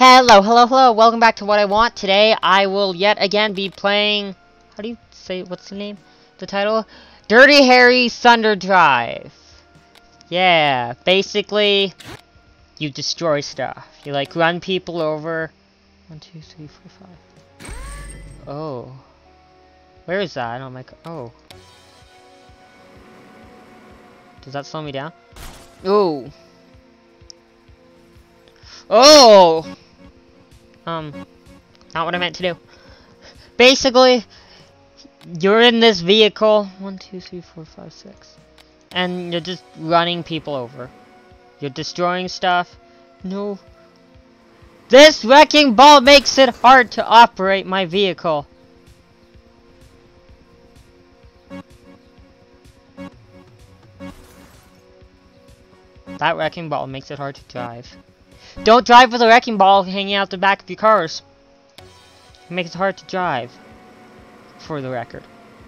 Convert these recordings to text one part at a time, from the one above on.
Hello, hello, hello. Welcome back to What I Want. Today, I will yet again be playing... How do you say... What's the name? The title? Dirty Harry Thunder Drive. Yeah, basically, you destroy stuff. You, like, run people over. One, two, three, four, five. Oh. Where is that? Oh my... Oh. Does that slow me down? Oh. Oh! Um, not what I meant to do. Basically, you're in this vehicle. One, two, three, four, five, six. And you're just running people over. You're destroying stuff. No. This wrecking ball makes it hard to operate my vehicle. That wrecking ball makes it hard to drive. Don't drive with a wrecking ball hanging out the back of your cars. It makes it hard to drive. For the record.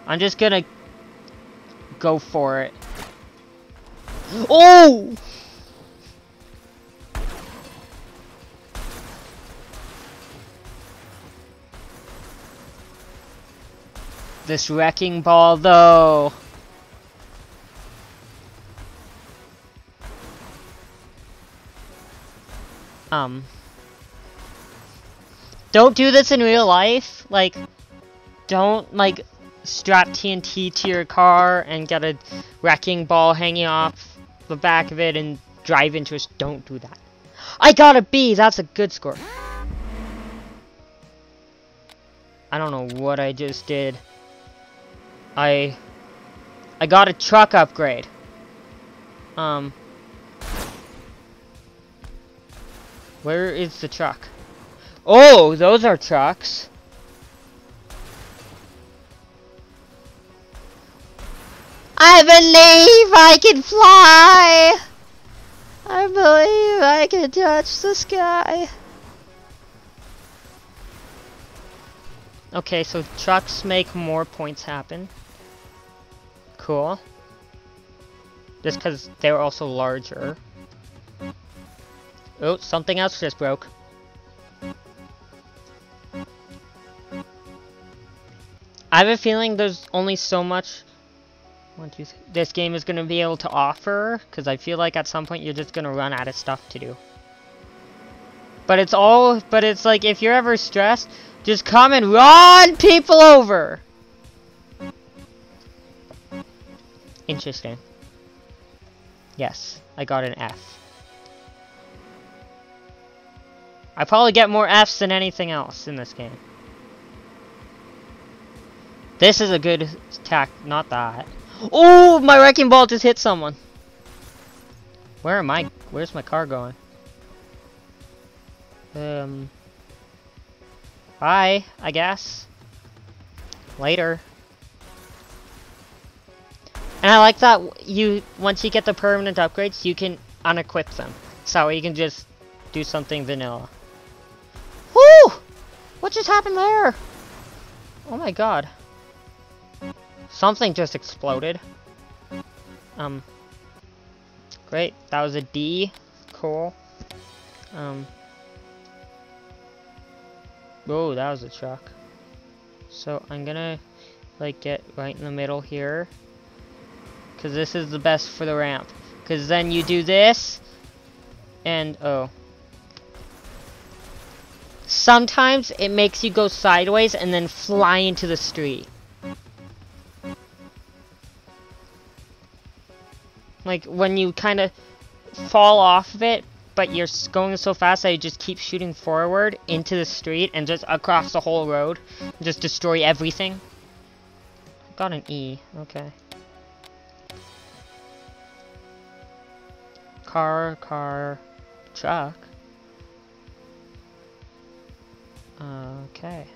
I'm just gonna go for it. Oh! This wrecking ball though. Um. Don't do this in real life. Like, don't, like, strap TNT to your car and get a wrecking ball hanging off the back of it and drive into it. Don't do that. I got a B! That's a good score. I don't know what I just did. I... I got a truck upgrade. Um... Where is the truck? Oh, those are trucks. I believe I can fly! I believe I can touch the sky. Okay, so trucks make more points happen. Cool. Just because they're also larger. Oh, something else just broke. I have a feeling there's only so much this game is going to be able to offer, because I feel like at some point you're just going to run out of stuff to do. But it's all, but it's like, if you're ever stressed, just come and run people over! Interesting. Yes, I got an F. I probably get more Fs than anything else in this game. This is a good attack, not that. Oh, my wrecking ball just hit someone. Where am I? Where's my car going? Um. Bye, I guess. Later. And I like that you, once you get the permanent upgrades, you can unequip them. So you can just do something vanilla. Whoo! What just happened there? Oh my god. Something just exploded. Um. Great. That was a D. Cool. Um. Oh, that was a truck. So I'm gonna like get right in the middle here. Cause this is the best for the ramp. Cause then you do this. And oh. Sometimes it makes you go sideways and then fly into the street. Like when you kind of fall off of it, but you're going so fast that you just keep shooting forward into the street and just across the whole road. Just destroy everything. Got an E. Okay. Car, car, truck. Okay.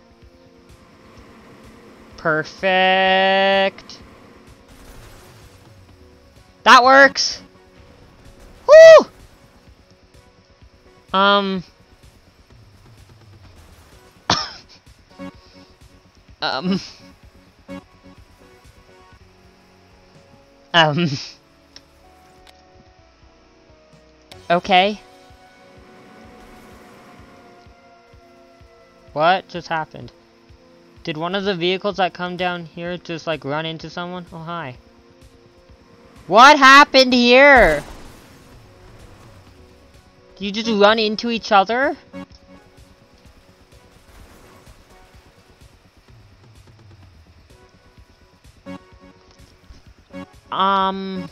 Perfect. That works. Woo! Um. um. Um. Okay. What just happened? Did one of the vehicles that come down here just like run into someone? Oh, hi. What happened here? You just run into each other? Um...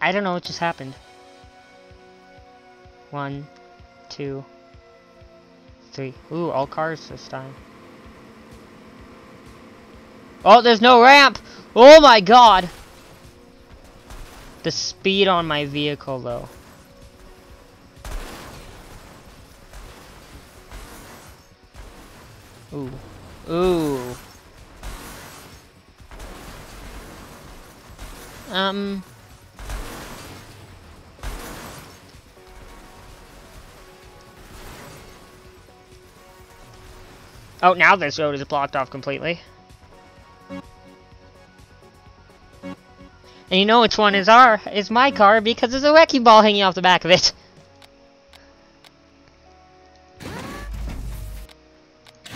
I don't know what just happened. One, two, three. Ooh, all cars this time. Oh, there's no ramp! Oh my god! The speed on my vehicle, though. Ooh. Ooh. Um... Oh, now this road is blocked off completely. And you know which one is our is my car because there's a wrecking ball hanging off the back of it.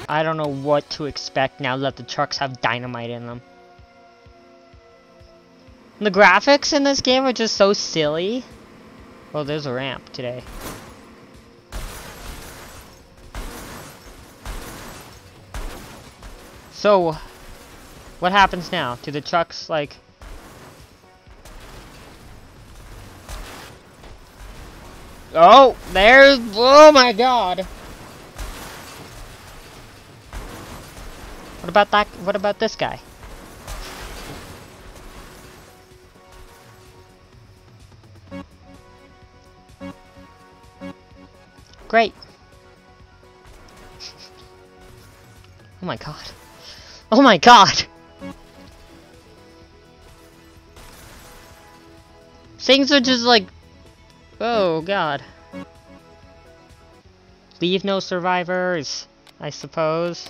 I don't know what to expect now that the trucks have dynamite in them. The graphics in this game are just so silly. Oh, there's a ramp today. So, what happens now? Do the trucks, like... Oh, there's... Oh my god! What about that? What about this guy? Great. oh my god. Oh my god! Things are just like... Oh god. Leave no survivors, I suppose.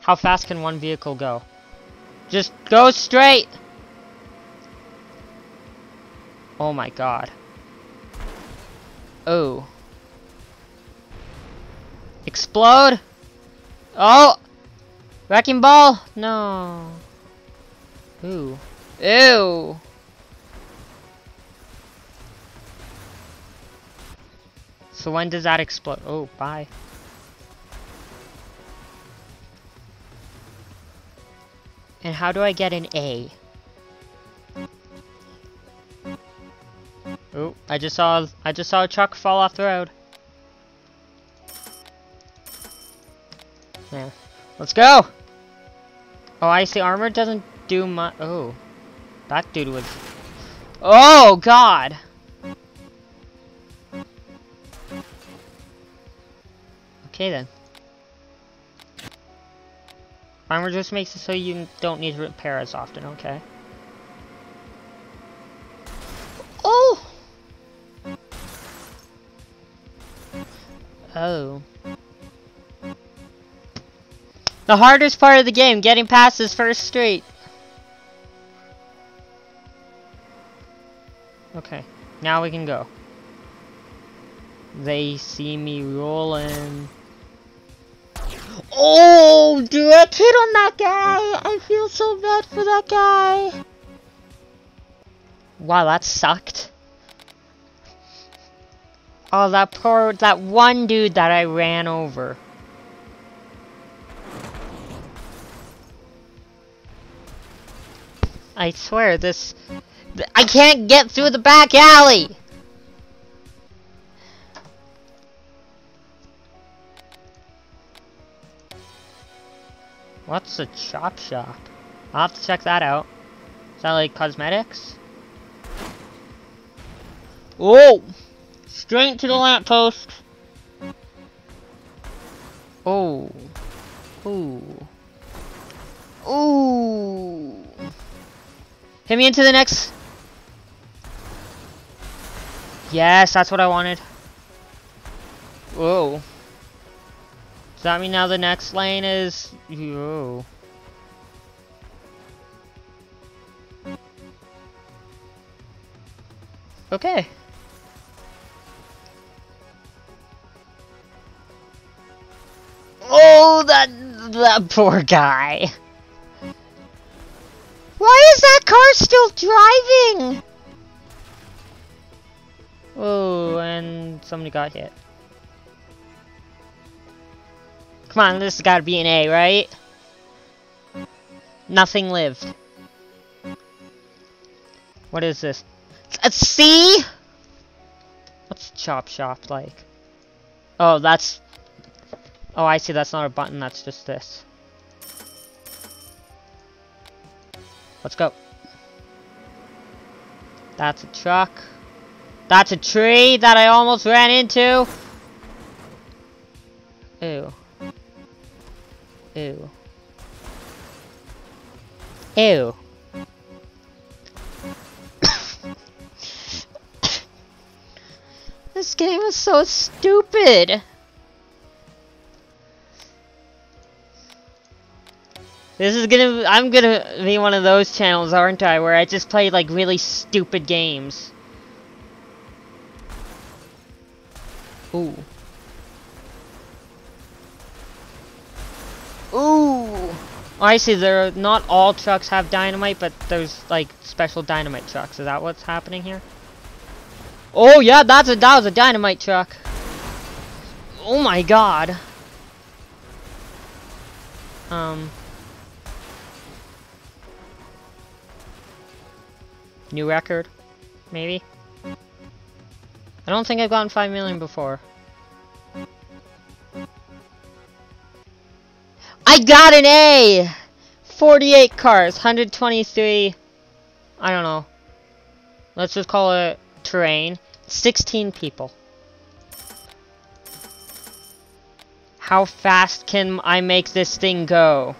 How fast can one vehicle go? Just go straight! Oh my god. Oh. Explode! Oh! Wrecking ball! No. Ooh. Ew! So when does that explode? Oh, bye. And how do I get an A? Oh, I just saw I just saw a truck fall off the road. Yeah. Let's go! Oh, I see. Armor doesn't do much. Oh. That dude was... Oh, God! Okay, then. Armor just makes it so you don't need to repair as often, okay? Oh! Oh. The hardest part of the game, getting past this first street. Okay, now we can go. They see me rolling. Oh, direct hit on that guy! I feel so bad for that guy. Wow, that sucked. Oh, that poor, that one dude that I ran over. I swear, this... Th I can't get through the back alley! What's a chop shop? I'll have to check that out. Is that like cosmetics? Oh! Straight to the lamppost! Oh. Ooh. Hit me into the next. Yes, that's what I wanted. Whoa. Does that mean now the next lane is... Whoa. Okay. Oh, that, that poor guy. Why is that car still driving? Oh, and somebody got hit. Come on, this has got to be an A, right? Nothing lived. What is this? A C? What's Chop Shop like? Oh, that's... Oh, I see, that's not a button, that's just this. Let's go. That's a truck. That's a tree that I almost ran into. Ew. Ew. Ew. this game is so stupid. This is gonna- I'm gonna be one of those channels, aren't I, where I just play, like, really stupid games. Ooh. Ooh! I see, there not all trucks have dynamite, but there's, like, special dynamite trucks. Is that what's happening here? Oh, yeah, that's a, that was a dynamite truck. Oh my god. Um... New record? Maybe? I don't think I've gotten 5 million before. I got an A! 48 cars, 123... I don't know. Let's just call it terrain. 16 people. How fast can I make this thing go?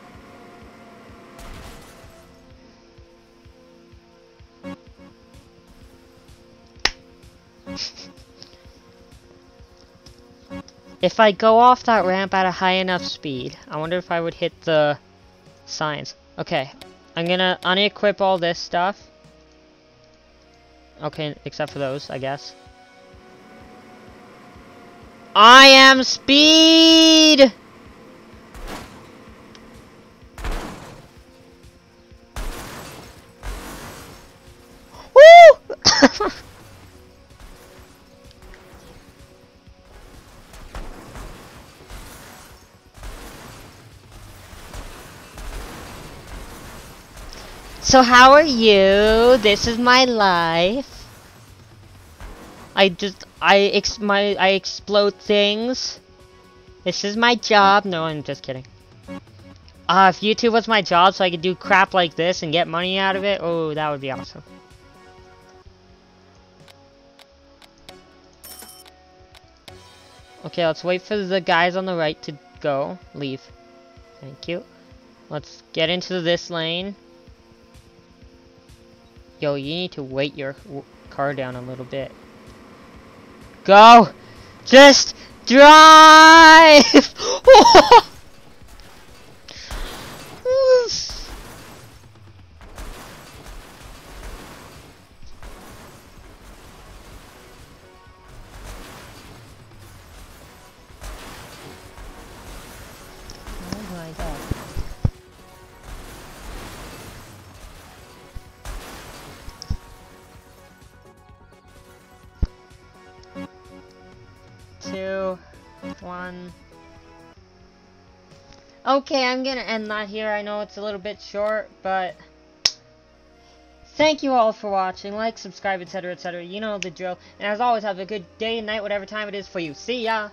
If I go off that ramp at a high enough speed, I wonder if I would hit the signs. Okay, I'm gonna unequip all this stuff. Okay, except for those, I guess. I am speed! So how are you? This is my life. I just I ex my I explode things. This is my job. No, I'm just kidding. Uh, if YouTube was my job so I could do crap like this and get money out of it, oh, that would be awesome. Okay, let's wait for the guys on the right to go. Leave. Thank you. Let's get into this lane. Yo, you need to weight your car down a little bit. Go! Just drive! Okay, I'm gonna end that here. I know it's a little bit short, but thank you all for watching. Like, subscribe, etc., etc. You know the drill. And as always, have a good day, and night, whatever time it is for you. See ya!